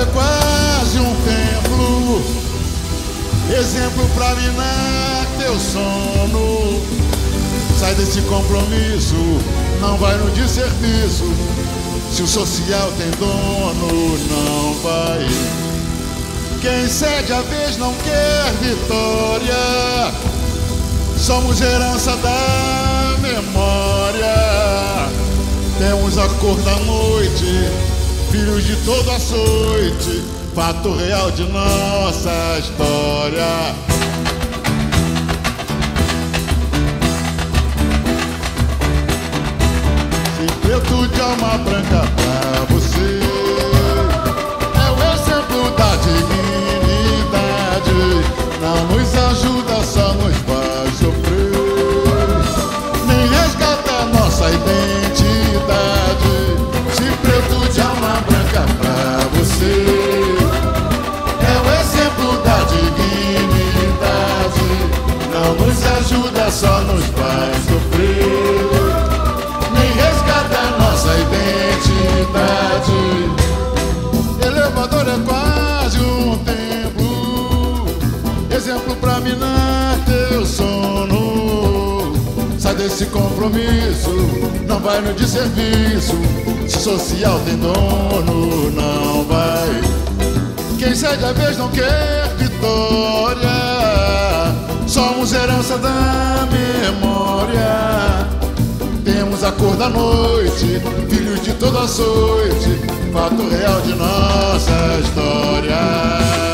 é quase um templo, exemplo pra minar é teu sono. Sai desse compromisso, não vai no desserviço. Se o social tem dono, não vai. Quem cede a vez não quer vitória. Somos herança da memória. Temos a cor da noite filhos de todo açoite, fato real de nossa história. Se preto de alma branca só nos faz sofrer. Nem resgata nossa identidade. Elevador é quase um templo, exemplo pra minar teu sono. Sai desse compromisso, não vai no desserviço. Se social tem dono, não vai. Quem cede a vez não quer vitória. Cor da noite, filhos de toda açoite, fato real de nossa história.